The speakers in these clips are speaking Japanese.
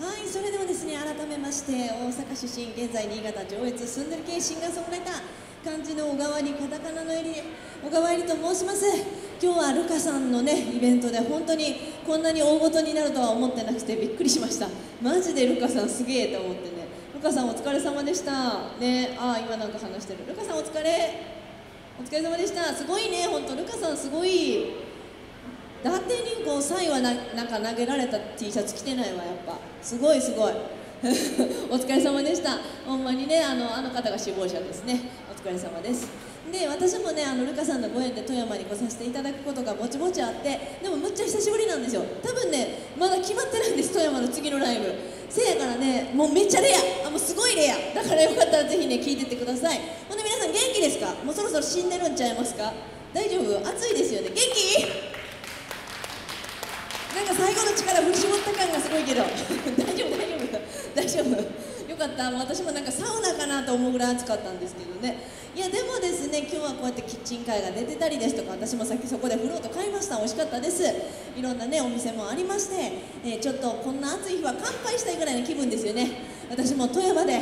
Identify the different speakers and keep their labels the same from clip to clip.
Speaker 1: はいそれではですね改めまして大阪出身現在新潟上越住んでる系シンガーソングライター漢字の小川にカタカナの襟小川入りと申します。今日はルカさんのねイベントで本当にこんなに大ごとになるとは思ってなくてびっくりしました。マジでルカさんすげえと思ってね。ルカさんお疲れ様でした。ねああ今なんか話してる。ルカさんお疲れ。お疲れ様でした。すごいね本当。ルカさんすごい。伊達にこうサイはななんか投げられた T シャツ着てないわやっぱ。すごいすごい。お疲れ様でした。ほんまにねあのあの方が首謀者ですね。お疲れ様です。で私もねあのルカさんのご縁で富山に来させていただくことがぼちぼちあってでもむっちゃ久しぶりなんですよ。多分ねまだ決まってないんです富山の次のライブ。せやからねもうめっちゃレア。あもうすごいレア。だからよかったらぜひね聞いてってください。ほんで皆さん元気ですか？もうそろそろ死んでるんちゃいますか？大丈夫？暑いですよね。元気？か最後の力振り絞った感がすごいけど。大丈夫大丈夫。大丈夫。よかった。私もなんかサウナかなと思うぐらい暑かったんですけどね。いやでもですね今日はこうやってキッチンカーが出てたりですとか私もさっきそこでフロート買いました。美味しかったです。いろんなねお店もありまして、えーちょっとこんな暑い日は乾杯したいぐらいの気分ですよね。私も富山で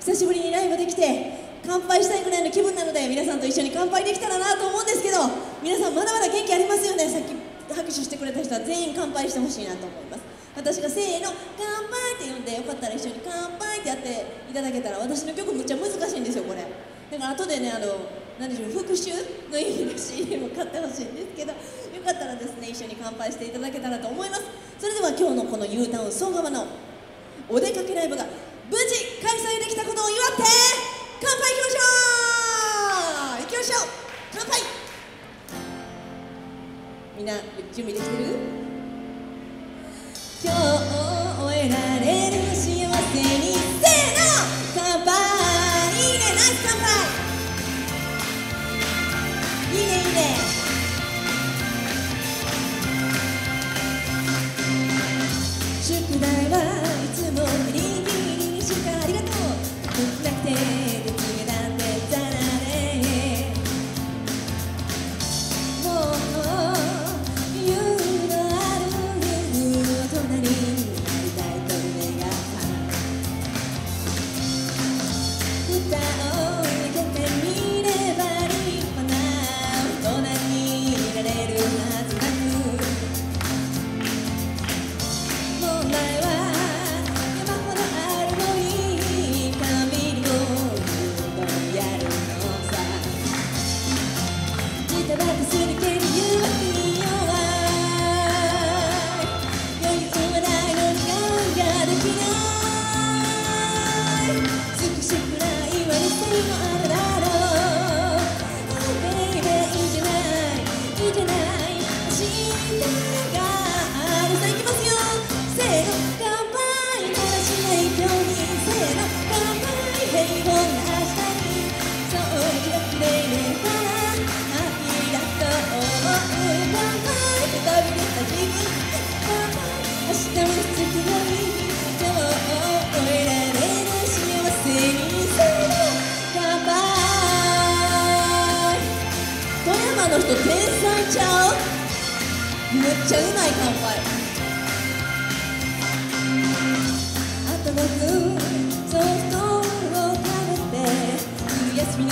Speaker 1: 久しぶりにライブできて乾杯したいぐらいの気分なので皆さんと一緒に乾杯できたらなと思うんですけど皆さんまだまだ元気ありますよね。さっき拍手してくれた人は全員乾杯してほしいなと思います私がせーの乾杯って言うんでよかったら一緒に乾杯ってやっていただけたら私の曲むっちゃ難しいんですよこれだから後でねあの何でしょう復習の意味の CM 買ってほしいんですけどよかったらですね一緒に乾杯していただけたらと思います。それでは今日のこの U タウン総川のお出かけライブが無事開催できたことを祝って準備できてる？少しくらいは理性もある天才ちゃう？めっちゃうまい乾杯。あと僕ソフトを食べて昼休みの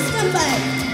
Speaker 1: Christopher.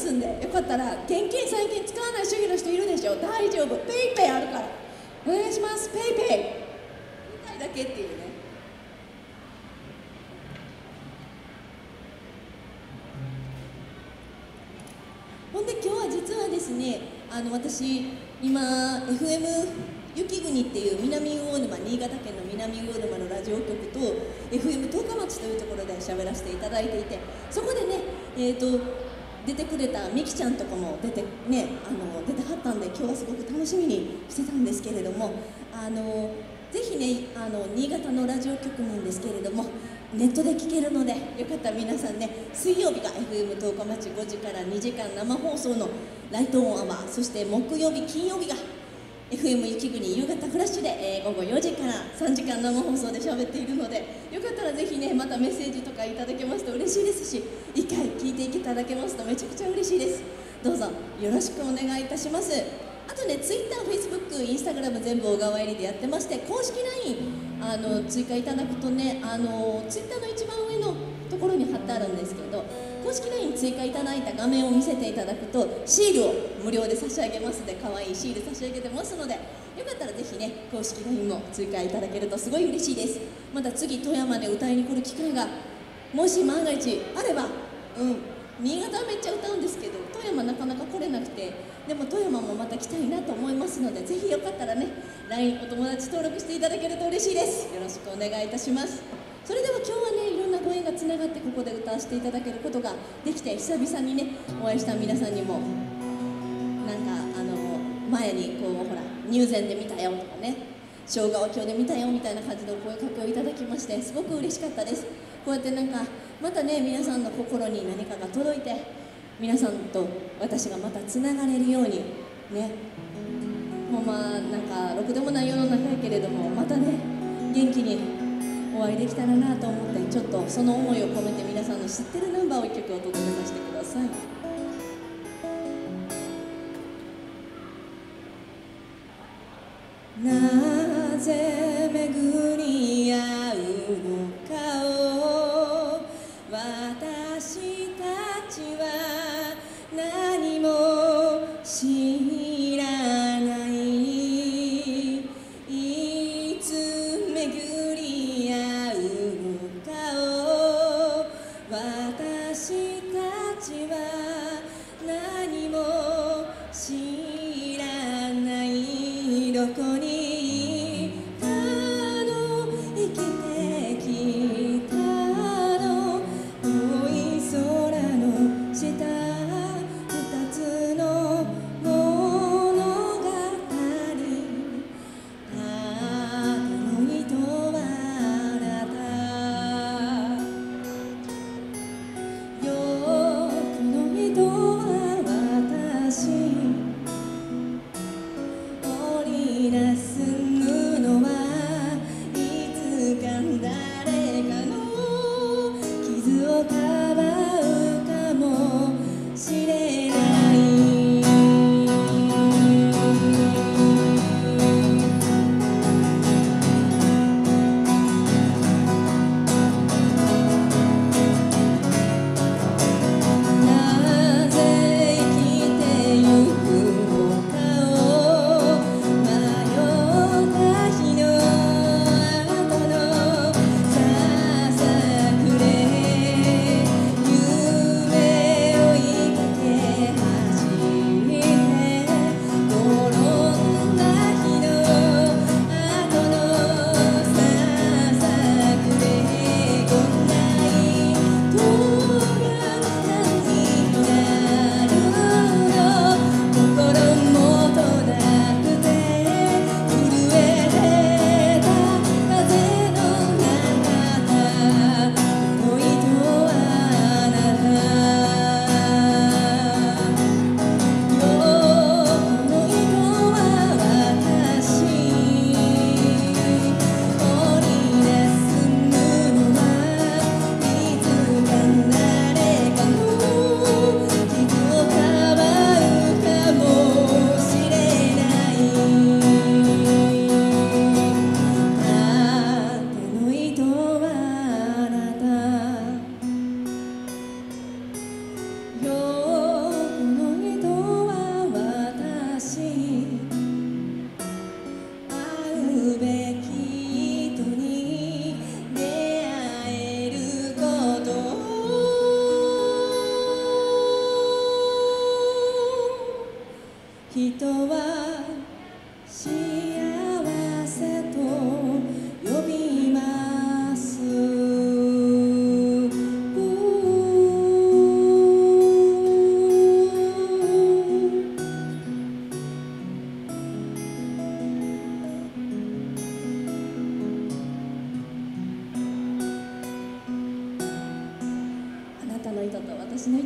Speaker 1: ますんで。よかったら現金最近使わない主義の人いるでしょ。大丈夫。ペイペイあるから。お願いします。ペイペイ。言いたいだけっていうね。ほんで今日は実はですねあの私今 FM 雪国っていう南魚沼新潟県の南魚沼のラジオ局と FM 十日町というところで喋らせていただいていてそこでねえっ、と出てくれたみきちゃんとかも出てねあの出てはったんで今日はすごく楽しみにしてたんですけれどもあのぜひねあの新潟のラジオ局なんですけれどもネットで聴けるのでよかったら皆さんね水曜日が FM 十日町5時から2時間生放送のライトオンアワーそして木曜日金曜日が FM 雪国夕方フラッシュで、えー午後4時から3時間生放送で喋っているのでよかったらぜひねまたメッセージとかいただけますと嬉しいですし一回聞いていただけますとめちゃくちゃ嬉しいです。どうぞよろしくお願いいたします。あとね TwitterFacebook、Instagram 全部小川入りでやってまして公式 LINE あの追加いただくとねあの Twitter の一番上のところに貼ってあるんですけど公式 LINE 追加いただいた画面を見せていただくとシールを無料で差し上げますので可愛いシール差し上げてますのでよかったらぜひね公式 LINE も追加いただけるとすごい嬉しいです。また次富山で歌いに来る機会がもし万が一あればうん新潟はめっちゃ歌うんですけど富山なかなか来れなくてでも富山もまた来たいなと思いますのでぜひよかったらね LINE お友達登録していただけると嬉しいです。よろしくお願いいたします。それでは今日はねいろんなご縁がつながってここで歌わせていただけることができて久々にねお会いした皆さんにもなんかあの前にこうほら入善で見たよとかね生姜京で見たよみたいな感じの声かけをいただきましてすごく嬉しかったです。こうやってなんかまたね皆さんの心に何かが届いて皆さんと私がまたつながれるようにね。もうまなんかろくでもない世の中やけれどもまたね元気にお会いできたらなと思ってちょっとその思いを込めて皆さんの知ってるナンバーを1曲お届けさせてください。なぜ巡り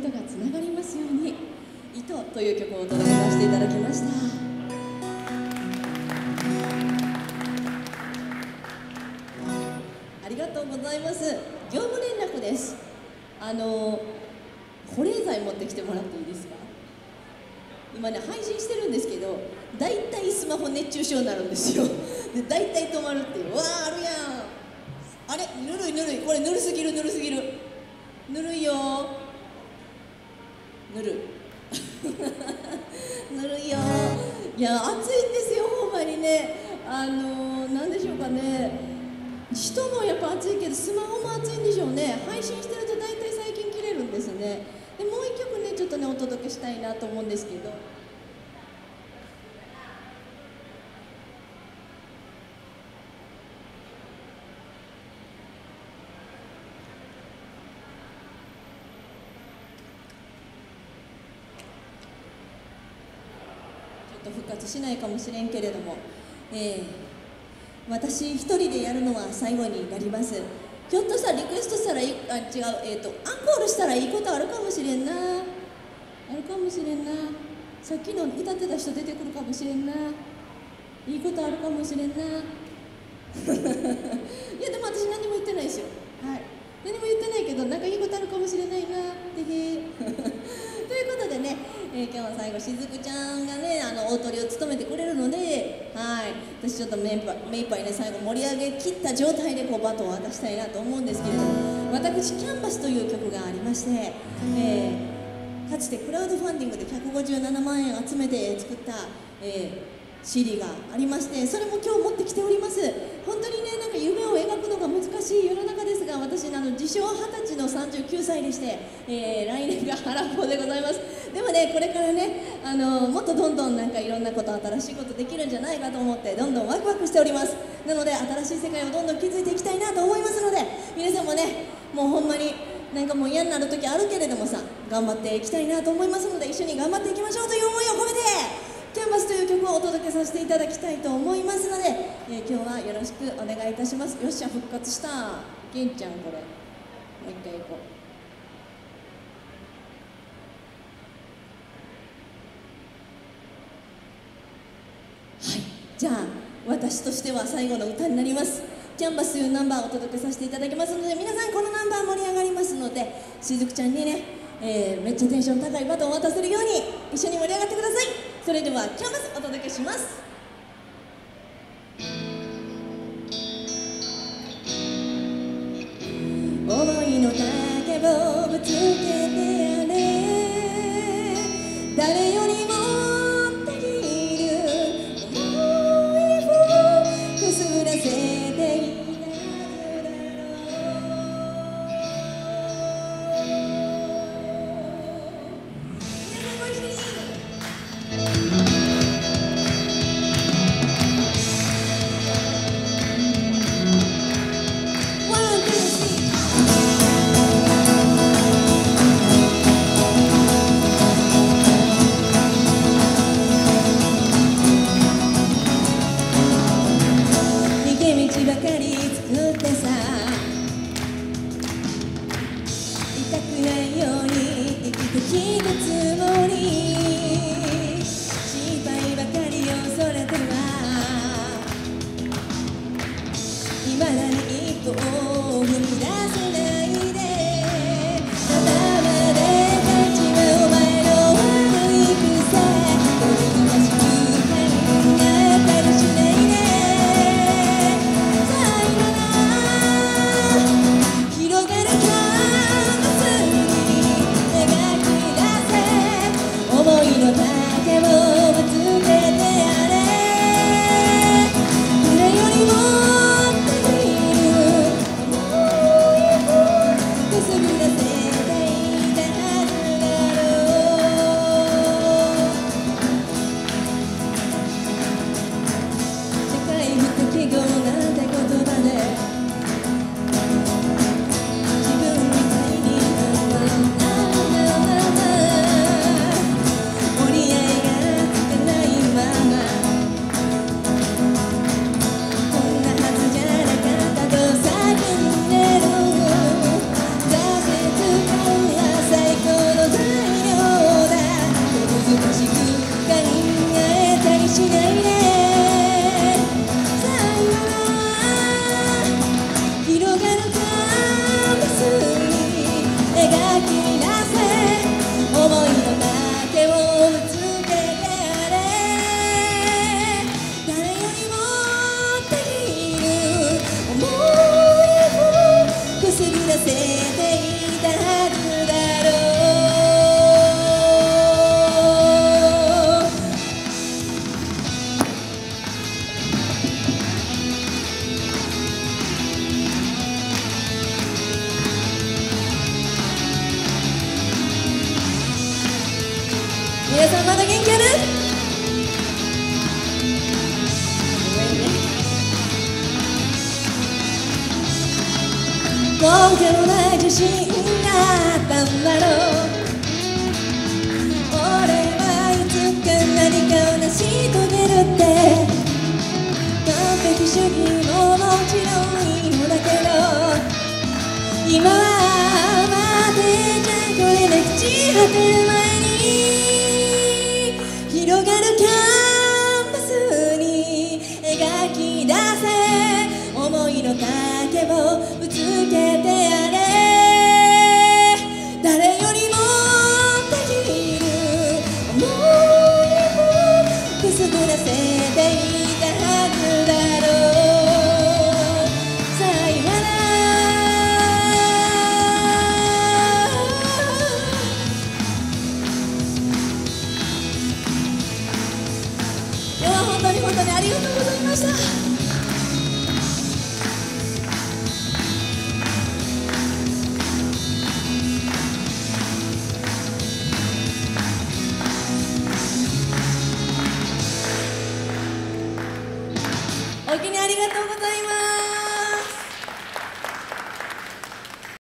Speaker 1: 糸がつながりますように「糸」という曲をお届けさせていただきました。ありがとうございます。業務連絡です。あの保冷剤持ってきてもらっていいですか？今ね配信してるんですけど大体スマホ熱中症になるんですよ。で大体止まるっていう。わああるやん。あれ？ぬるいぬるい。これぬるすぎるぬるすぎる。ぬるいよ。ぬる。ぬるいよ。いや暑いんですよほんまにね。あの何でしょうかね。人もやっぱ暑いけどスマホも暑いんでしょうね。配信してると大体最近切れるんですね。でもう一曲ねちょっとねお届けしたいなと思うんですけど。と復活しないかもしれんけれども、えー私一人でやるのは最後になります。ひょっとしたらリクエストしたらいいあ違う、えー、とアンコールしたらいいことあるかもしれんな。あるかもしれんな。さっきの歌ってた人出てくるかもしれんな。いいことあるかもしれんな。いやでも私何も言ってないですよ。はい。何も言ってないけどなんかいいことあるかもしれないな。でへ、え今日は最後しずくちゃんがねあの大トリを務めてくれるのではい。私ちょっと目いっぱい目いっぱいね最後盛り上げ切った状態でこうバトンを渡したいなと思うんですけれども私「キャンバス」という曲がありまして、えーかつてクラウドファンディングで157万円集めて作った、えー CD がありましてそれも今日持ってきております。本当にねなんか夢を描くのが難しい世の中ですが私あの自称二十歳の39歳でして、えー来年が原坊でございます。でもねこれからねあのもっとどんどんなんかいろんなこと新しいことできるんじゃないかと思ってどんどんワクワクしております。なので新しい世界をどんどん築いていきたいなと思いますので皆さんもねもうほんまになんかもう嫌になる時あるけれどもさ頑張っていきたいなと思いますので一緒に頑張っていきましょうという思いを込めてキャンバスという曲をお届けさせていただきたいと思いますので、えー今日はよろしくお願いいたします。よっしゃ復活した。げんちゃんこれ。もう一回行こうはいじゃあ私としては最後の歌になります。キャンバスというナンバーをお届けさせていただきますので皆さんこのナンバー盛り上がりますのでしずくちゃんにね、えーめっちゃテンション高いバトンを渡せるように一緒に盛り上がってください。それではキャンバスお届けします。思いの丈をぶつけ今は待っ